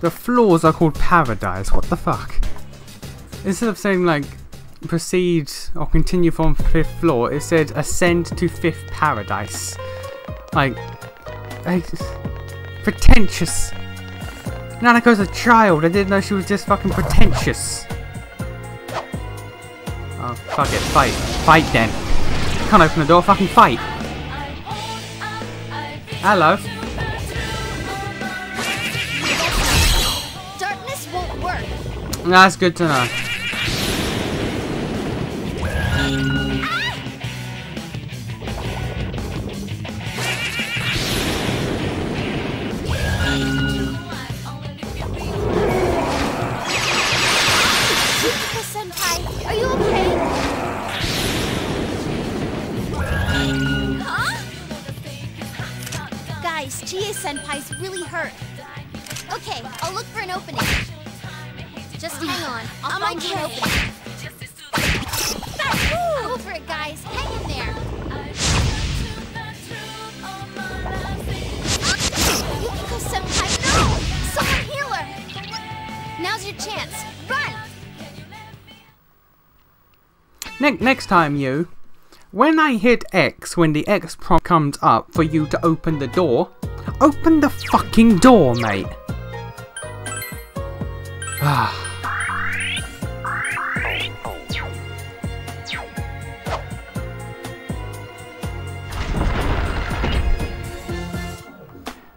The floors are called paradise. What the fuck? Instead of saying like proceed or continue from fifth floor, it said ascend to fifth paradise. Like, like pretentious. Nanako's a child. I didn't know she was just fucking pretentious. Oh, fuck it. Fight. Fight then. Can't open the door. Fucking fight. Hello. That's good to know. Ne next time, you. When I hit X, when the X prompt comes up for you to open the door, open the fucking door, mate. Ah.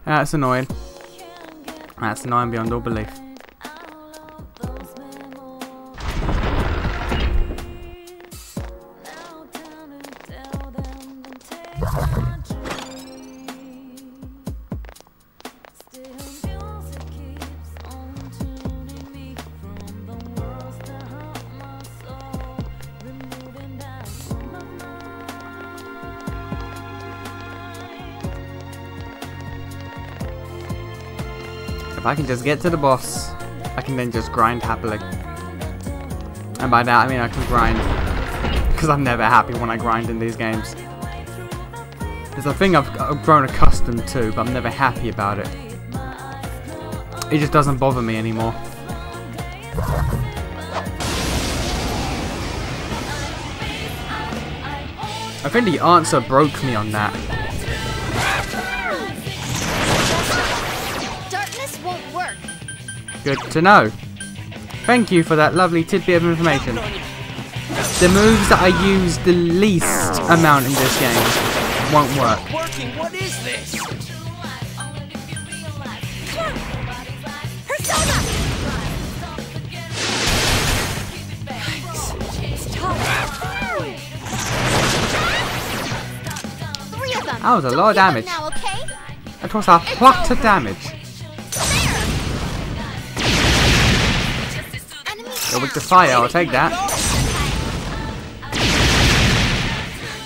That's annoying. That's annoying beyond all belief. If I can just get to the boss, I can then just grind happily. And by that I mean I can grind. Because I'm never happy when I grind in these games. It's a thing I've, I've grown accustomed to, but I'm never happy about it. It just doesn't bother me anymore. I think the answer broke me on that. To know. Thank you for that lovely tidbit of information. The moves that I use the least amount in this game won't work. What is this? Persona! Three. That was a lot of damage. Now, okay? That was a lot of damage. Enemy Go with the fire, I'll take that.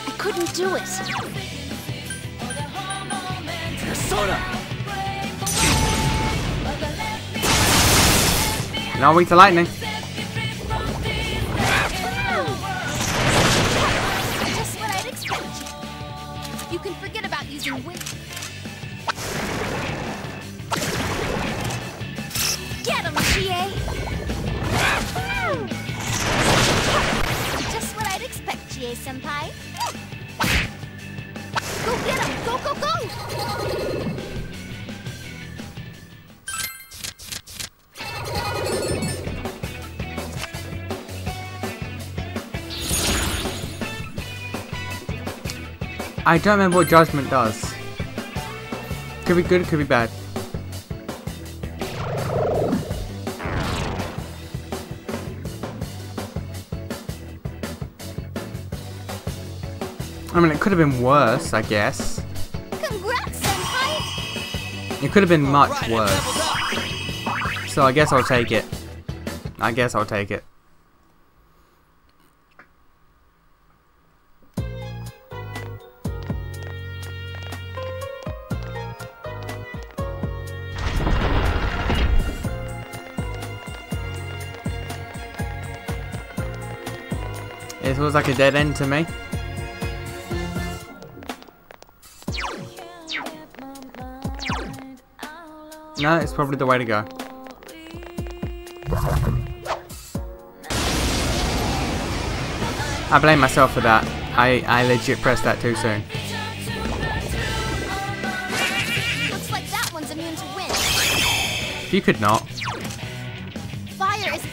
I couldn't do it. Not weak to lightning. I don't remember what judgment does. Could be good, could be bad. I mean, it could have been worse, I guess. Congrats! It could have been much Right, worse. So I guess I'll take it. I guess I'll take it. Feels like a dead end to me. No, it's probably the way to go. I blame myself for that. I, I legit pressed that too soon. Like that one's immune to wind. If you could not. Fire is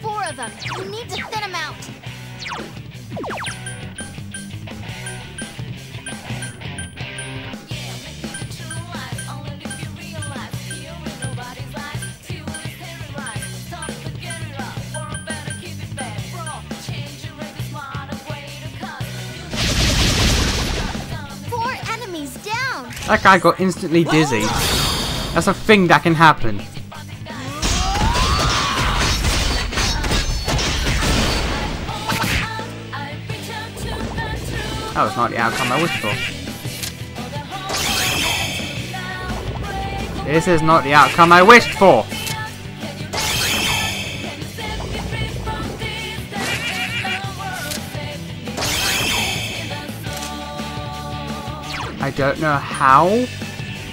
four of them. You need to thin them out. That guy got instantly dizzy. That's a thing that can happen. That was not the outcome I wished for. This is not the outcome I wished for. I don't know how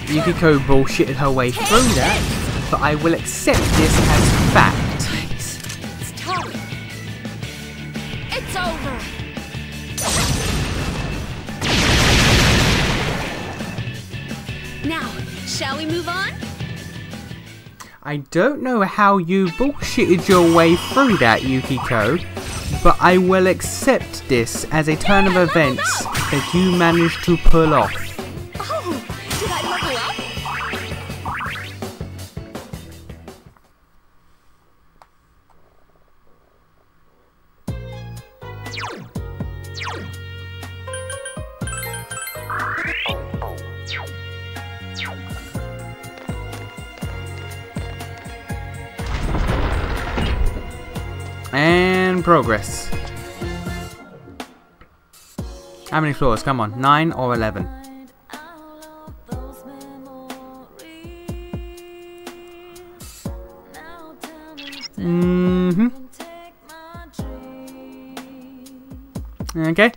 Yukiko bullshitted her way through that, but I will accept this as fact. I don't know how you bullshitted your way through that, Yukiko, but I will accept this as a turn of events that you managed to pull off. How many floors? Come on, 9 or 11? Mm hmm. Okay.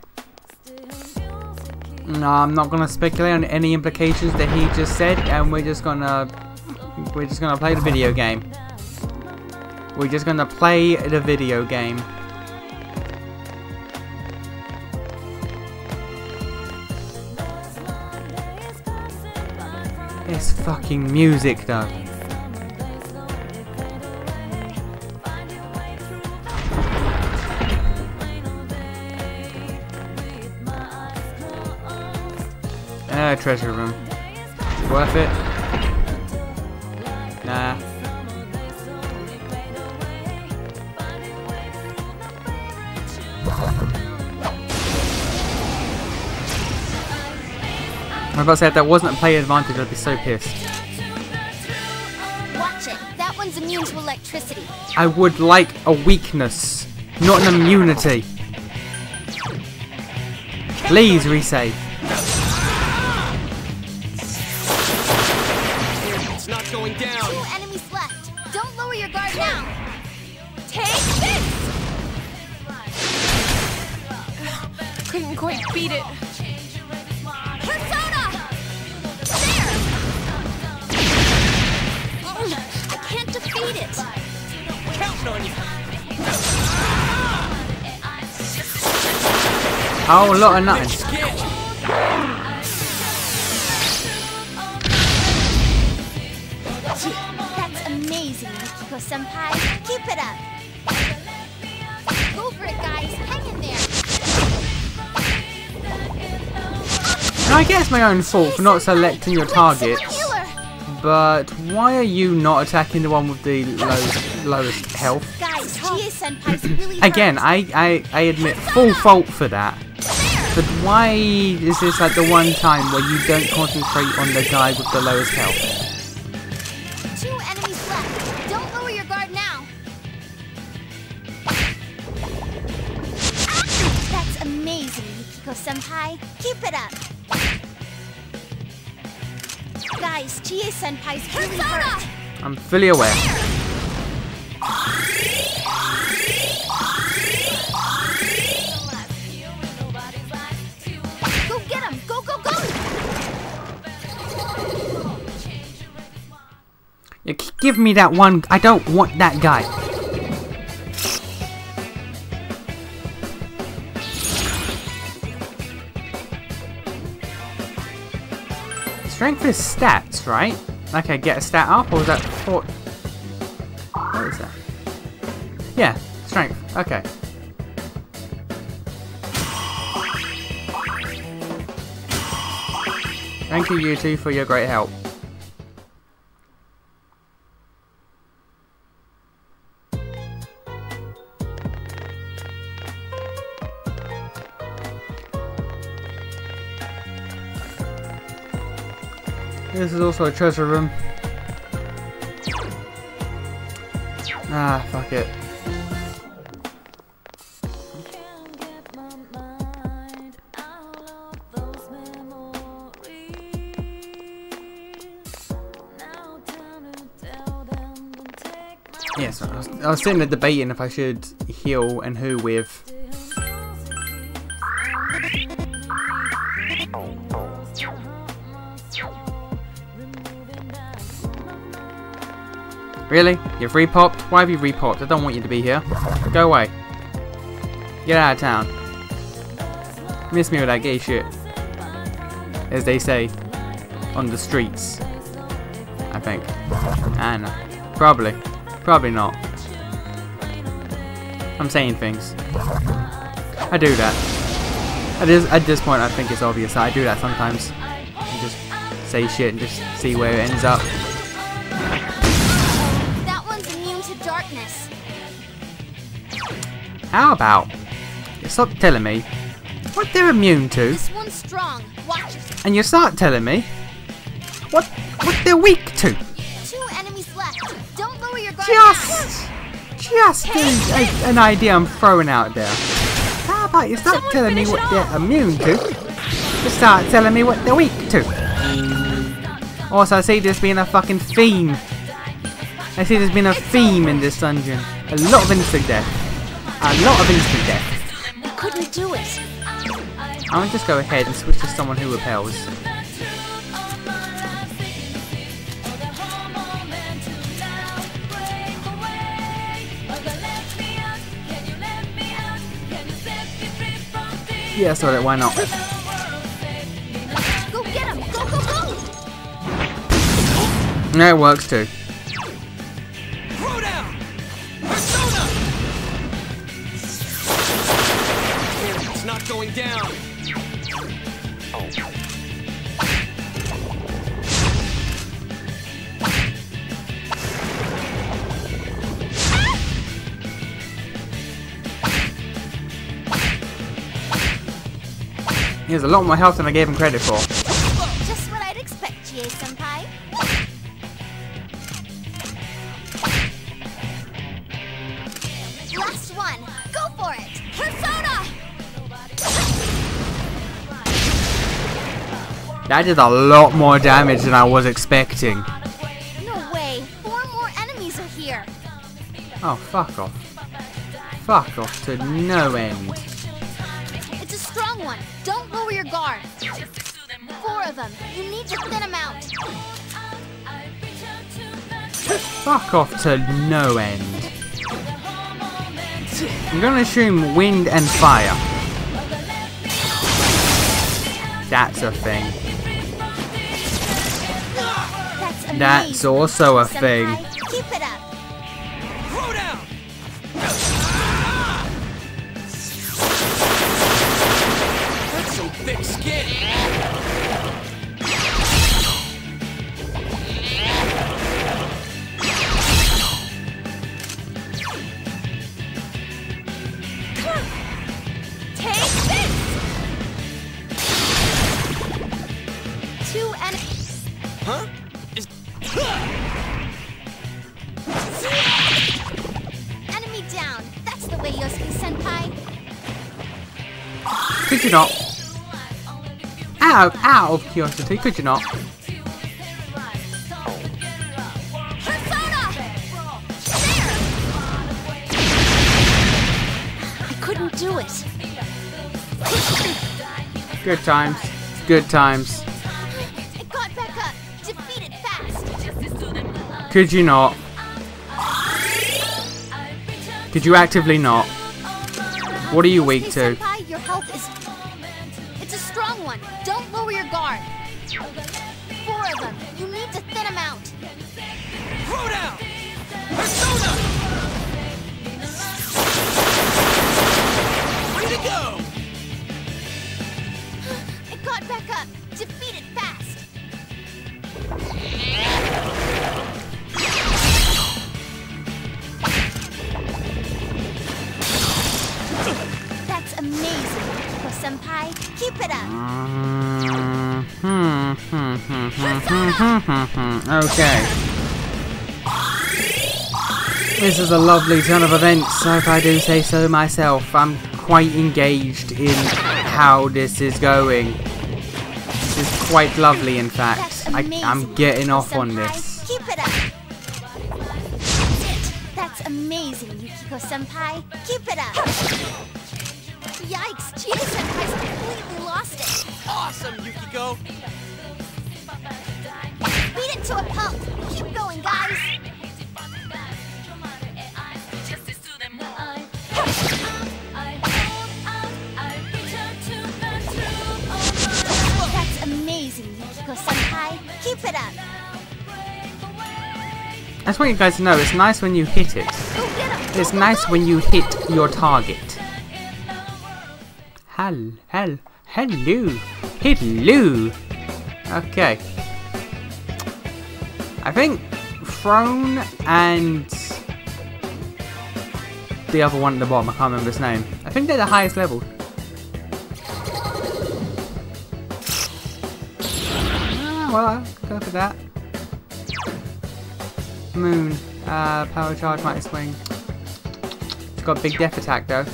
No, I'm not gonna speculate on any implications that he just said, and we're just gonna we're just gonna play the video game. We're just gonna play the video game. It's fucking music though. Ah, treasure room. Worth it? Nah. I'm about to say if that wasn't a play advantage, I'd be so pissed. Watch it. That one's immune to electricity. I would like a weakness, not an immunity. Please resave. Oh, a lot of nothing. That's amazing, Yukiko senpai. Keep it up. Go for it, guys. Hang in there. I guess my own fault for not selecting your targets, but why are you not attacking the one with the lowest, lowest health? Guys, Chie senpai's really Again. I, I, I admit full fault for that. But why is this like the one time where you don't concentrate on the guy with the lowest health? Two enemies left. Don't lower your guard now. That's amazing, Yukiko senpai. Keep it up. Guys, Chie senpai's really hurt. I'm fully aware. Give me that one. I don't want that guy. Strength is stats, right? I get a stat up, or is that for... What is that? Yeah, strength. Okay. Thank you, you two, for your great help. This is also a treasure room. Ah, fuck it. Yes, I was, I was sitting there debating if I should heal and who with. Really? You've repopped? Why have you repopped? I don't want you to be here. Go away. Get out of town. Miss me with that gay shit. As they say. On the streets. I think. Know. Probably. Probably not. I'm saying things. I do that. At this, at this point, I think it's obvious I do that sometimes. Just say shit and just see where it ends up. How about you stop telling me what they're immune to, This one's strong. Watch and you start telling me what what they're weak to? Two enemies left. Don't lower your guard now. Just, just a, a- an idea I'm throwing out there. How about you start Someone telling me what they're immune to? You start telling me what they're weak to. Also, I see this being a fucking theme. I see there's been a theme in this dungeon. A lot of instant death. A lot of instant death. Couldn't do it. I'm gonna just go ahead and switch to someone who repels. Yeah, so that why not? Go get him. Go, go, go. No, it works too. He has a lot more health than I gave him credit for. Just what I'd expect, GA-senpai. Last one. Go for it. Persona! That did a lot more damage than I was expecting. No way. Four more enemies are here. Oh, fuck off. Fuck off to no end. Don't lower your guard. Four of them. You need to thin them out. Fuck off to no end. I'm gonna assume wind and fire. That's a thing. That's. That's also a thing. Could you not? Out, out of curiosity, could you not? I couldn't do it. Good times. Good times. It got back up. Defeat it fast. Could you not? Could you actively not? What are you weak to? Guard. Okay. This is a lovely turn of events, if I do say so myself. I'm quite engaged in how this is going. This is quite lovely, in fact. I, I'm getting off on this. Keep it up. That's amazing, Yukiko Senpai. Keep it up. Yikes, Chie Senpai's completely lost it. Awesome, Yukiko! To a pulp. Keep going, guys. That's amazing, Yukiko Senpai. Keep it up. I just want you guys to know, it's nice when you hit it. Go get him. It's nice when you hit your target. Hell, hell, hello, hello. Okay. I think Throne and the other one at the bottom, I can't remember his name. I think they're the highest level. Ah, well, I'll go for that. Moon, uh, power charge, mighty swing. It's got big death attack though.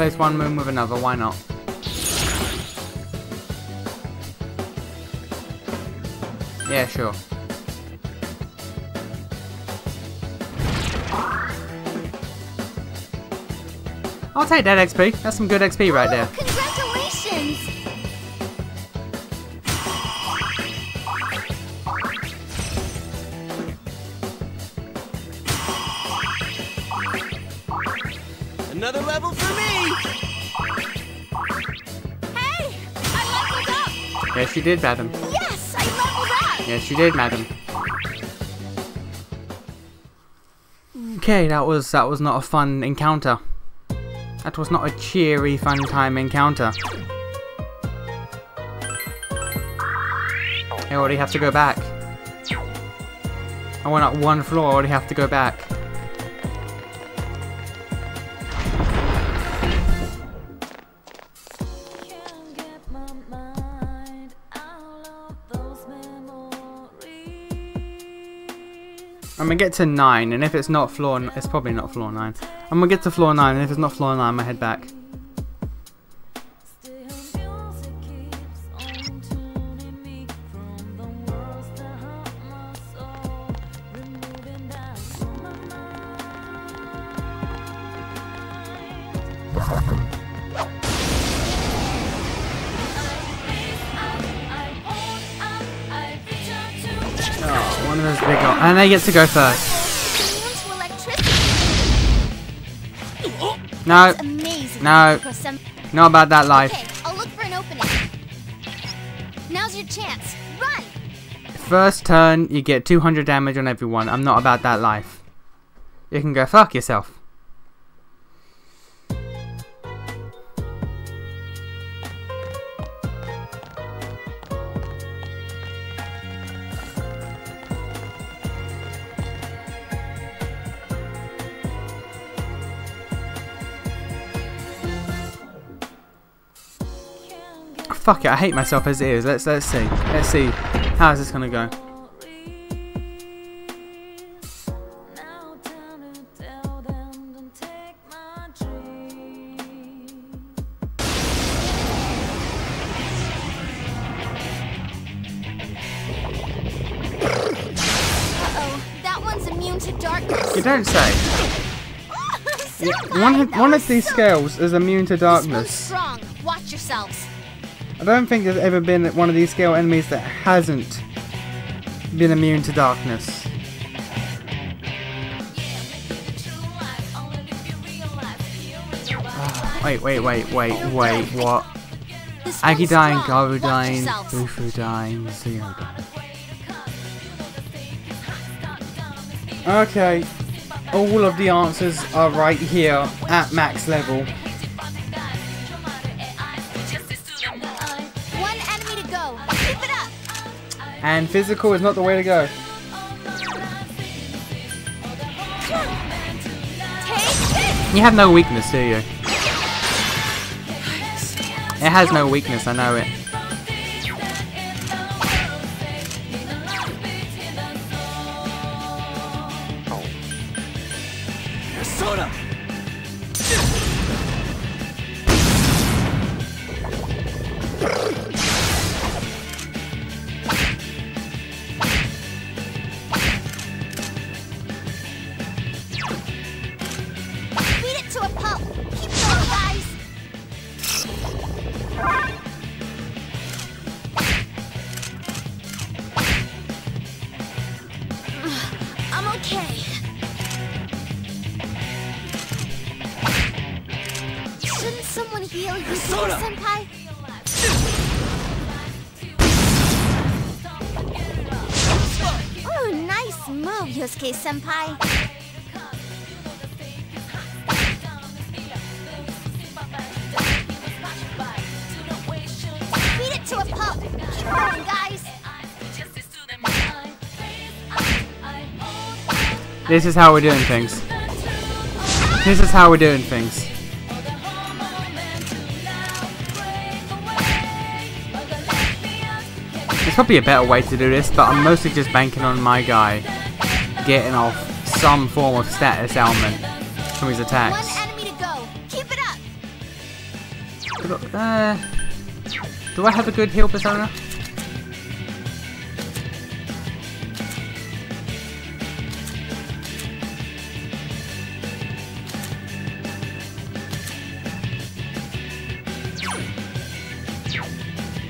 Replace one moon with another, why not? Yeah, sure. I'll take that XP. That's some good XP right there. Yes, you did, madam. Yes, I leveled up. Yes, you did, madam. Okay, that was that was not a fun encounter. That was not a cheery, fun time encounter. I already have to go back. I went up one floor, I already have to go back. Gonna get to nine, and if it's not floor, it's probably not floor nine. I'm gonna get to floor nine, and if it's not floor nine, I'm gonna head back. One of those big, o- and they get to go first. Immune to electricity. No, No. Not about that life. Okay, I'll look for an opening. Now's your chance. Run. First turn, you get 200 damage on everyone. I'm not about that life. You can go fuck yourself. Fuck it, I hate myself as it is. Let's let's see. Let's see. How is this gonna go? Now time to tell them don't take my dream. Uh-oh, that one's immune to darkness. You don't say. One of, one of these scales is immune to darkness. strong. Watch yourselves. I don't think there's ever been one of these scale enemies that hasn't been immune to darkness. Wait, wait, wait, wait, wait, what? This Aggie one's dying, strong. Garudyne. Bufu dying, Zero. Okay, all of the answers are right here at max level. And physical is not the way to go. You have no weakness, do you? It has no weakness, I know it. Senpai. Beat it to a. Keep going, guys. This is how we're doing things. This is how we're doing things. There's probably a better way to do this, but I'm mostly just banking on my guy getting off some form of status ailment from his One attacks. enemy to go. Keep it up. Uh, do I have a good heal persona?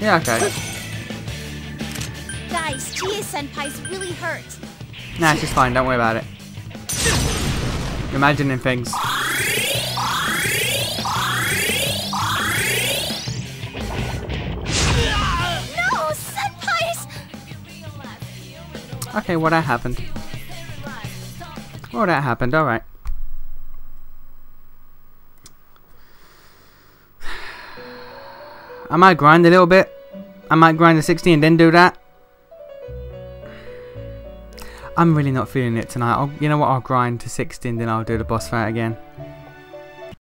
Yeah, okay. Guys, Chie senpai's really hurt. Nah, she's fine, don't worry about it. Imagining things. No. Okay, well that happened. Well that happened, alright. I might grind a little bit. I might grind to 60 and then do that. I'm really not feeling it tonight. I'll, you know what? I'll grind to 16 then I'll do the boss fight again.